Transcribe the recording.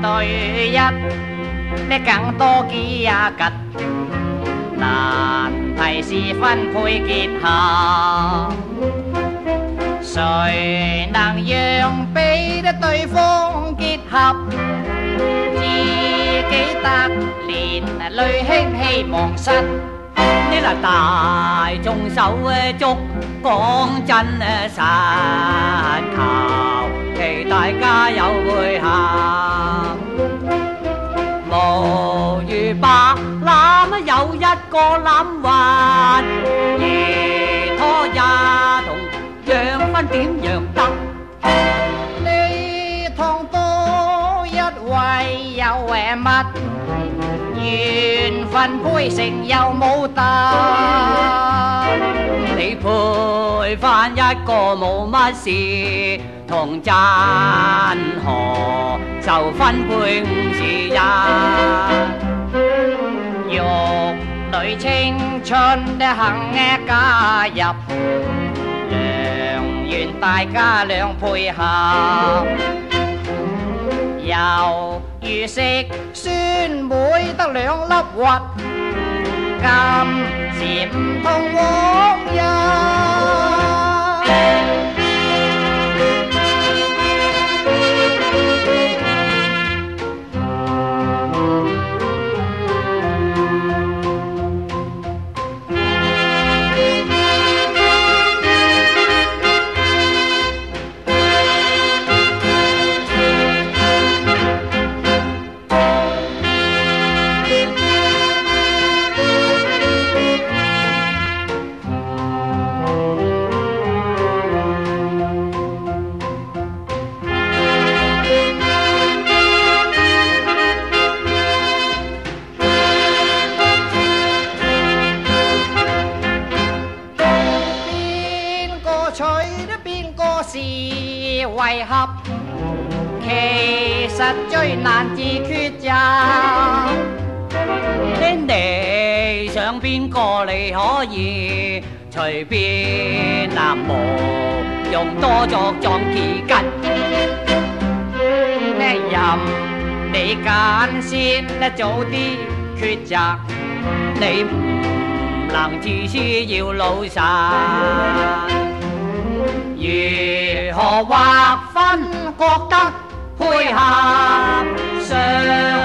对一，咩更多几呀吉，难题是分配结合，谁能让俾得对方结合，自己得连累兴希望失。呢嗱大众手诶足，讲真诶实 無如白攬有一個攬運，而拖也同養分點樣得？你同多一位又誒乜？緣分配成又冇得，你配翻一個冇乜事，同真何就分配五是一。玉女青春的行嘅加入，良缘大家两配合。又如食酸梅得两粒核，今时唔同往日。 是為合，其實最難自抉擇。你想邊個你可以隨便南無用多作壯旗根。咩任你揀先，早啲抉擇。你唔能自私要老實，如何划分觉得配合？上